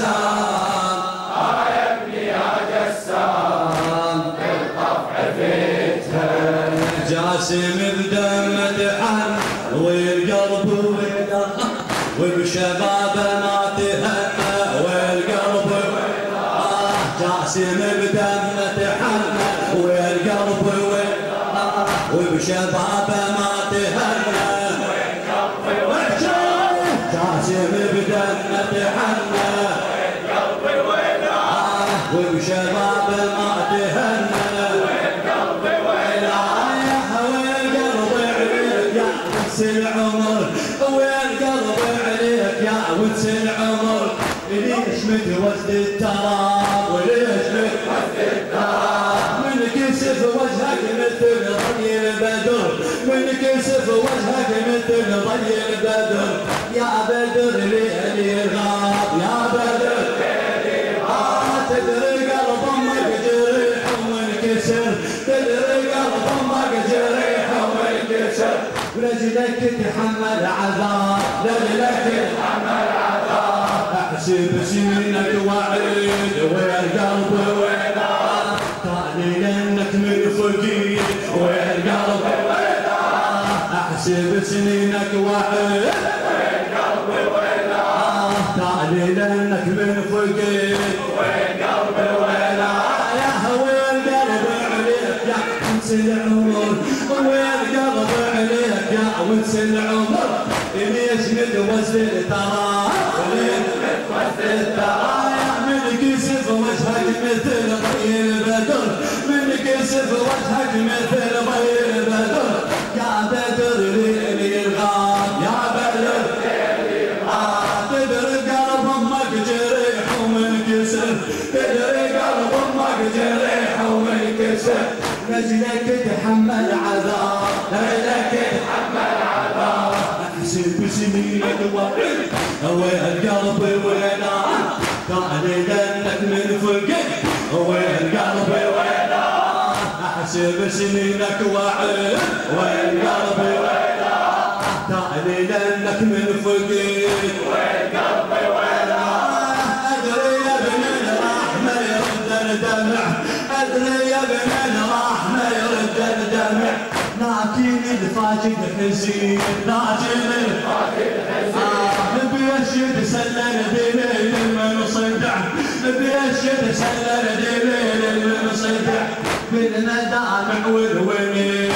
جسام يا يا جسام بالطفع فيتها جاسم بدمه دعم والقلب ولا وبشبابه ما تهمه والقلب ولا جاسم بدمه دعم والقلب ولا وبشبابه ما العمر ليش متوسد التراب وليش متوسد التراب من كسف وجهك مثل ضي البدر من كسف وجهك مثل ضي البدر يا بدر ليلي غاب يا بدر. ليلي غاب تدري قلب أمك جريح وانكسر تدري قلب أمك جريح وانكسر ورجلك تحمل عذاب رجلك تحمل عذاب احسب سنينك وعيد والقلب وين طالي لانك من فقير والقلب وين احسب سنينك وعيد والقلب وين طالي لانك من فقير والقلب وين يا هوي القلب عليك يا انس العمر والقلب عليك يا ونس العمر ليش متوسل ترى ترى من كسف وجهك مثل ضي البدر من كسف وجهك مثل ضي البدر يا بدر ليلي الغاب يا بدر تدري قلب أمك جريح ومنكسر تدري قلب أمك جريح ومنكسر رجلك تحمل عذاب رجلك تحمل عذاب. أحسب سنينك وعيد وين القلب وين طالي لانك من فوق وين القلب وين احسب سنينك وعيد وين القلب وين طالي لانك من فوق وين القلب وين ادري يا ابن الرحمه يرد الدمع ادري يا ابن الرحمه يرد الدمع لكن الفاجد حزين لكن الفاجد حزين بيشد صدع بيشد سلل دليل من صدع بالمدامع والونين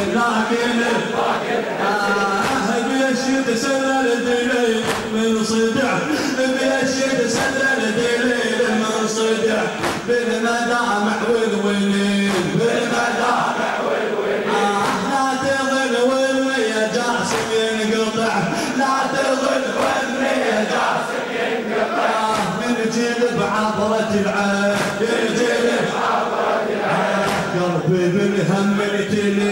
لكن بيشد سلل دليل من صدع بيشد سلل دليل من صدع بالمدامع والولين بالمدامع والولين لا تظل والوي يا جاسم ينقطع لا تظل والوي يا جاسم ينقطع من جلب عبرة العين من جلب عبرة العين قلبي بالهم التلي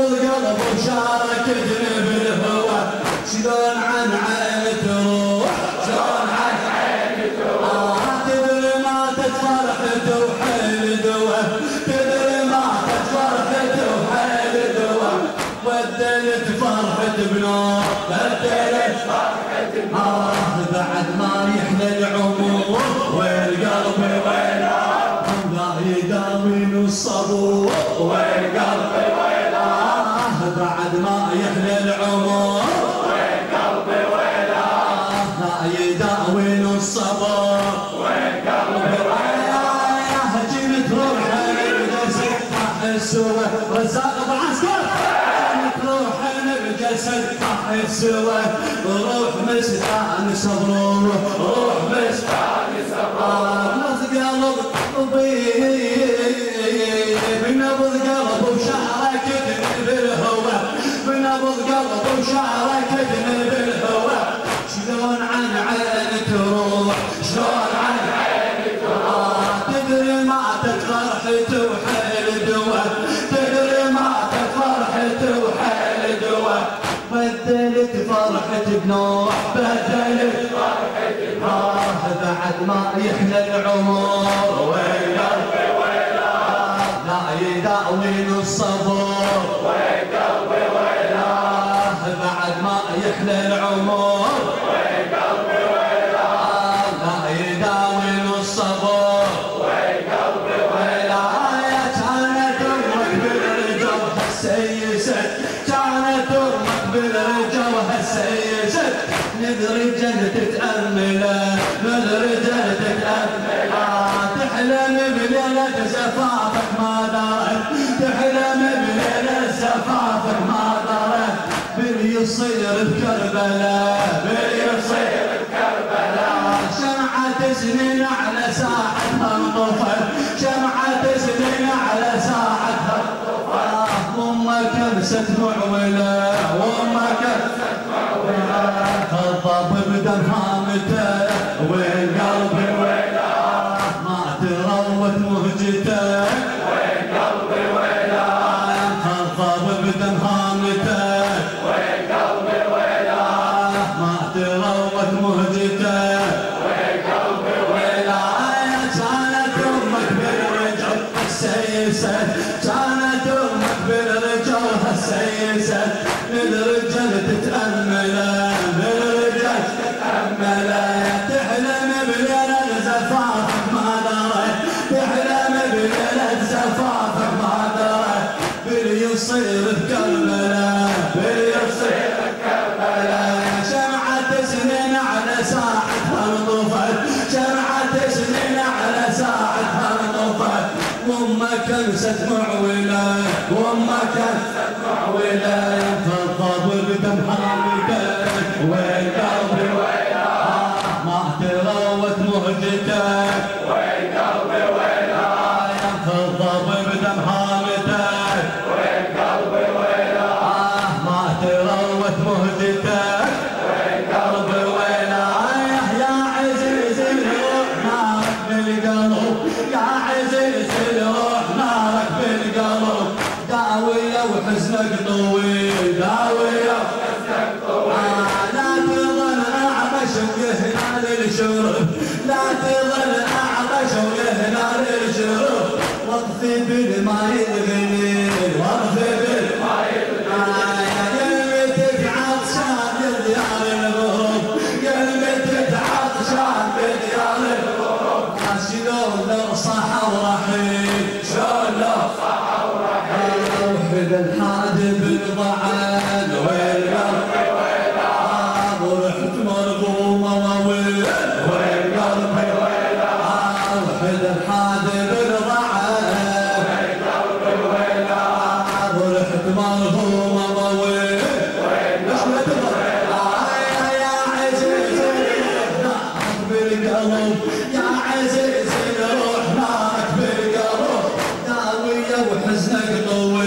والقلب وشارك ذنب الهوى شلون عن عين تروح شلون عن عين تروح آه تدري ما تتفرحت وحيل دوه تدري ما تتفرحت وحيل دوه بدلت فرحة بنور بدلت فرحة بنور آه بعد ما يحلى العمر والقلب وين لا يداوي الصبور. روح الجسد طحي سوى روح مستانس بروح روح مستانس بروح نبض قلب طبيب بنبض قلب وشعرك تدني بالهوى بنبض قلب وشعرك تدني ما يحلى العمر. وين قلبي ويلا. لا يداوي الصبر. وين ويلا بعد ما يحلى العمر. من رجال تتأمله من رجال تتأمله تحلم بليلة شفافك ما دارت تحلم بليلة شفافك ما دارت بليصير بكربلاء باليصير بكربلاء شمعة سنين على ساحتها انطفت شمعة سنين على ساحتها انطفت ضمك كبسة معوله فاطر ما درى بلي يصير بكربلاء بلي على ساعتها انطفت شمعة سنين على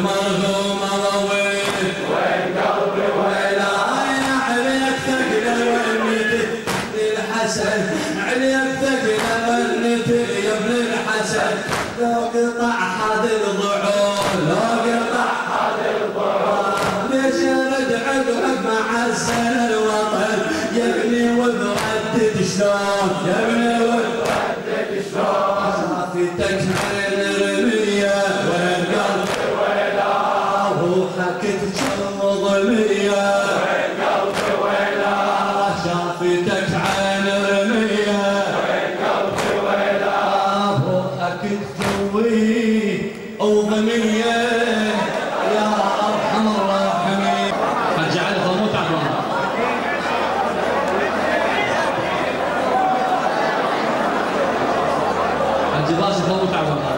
بعد مرغوم اضويك وين قلبي ويلا يا عليك ثقل ونيتي الحسن عليك ثقل ونيتي يا ابن الحسن لو قطع هذه الضعون لو قطع هذه الضعون ليش ارد عقب مع السنة الوطن يا ابني وبردد شلون يا ابني تجوي وضمية يا أرحم الراحمين. حج علي ضموت على الله حج باسل ضموت على الله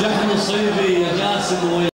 شحن صيفي يا جاسم ويا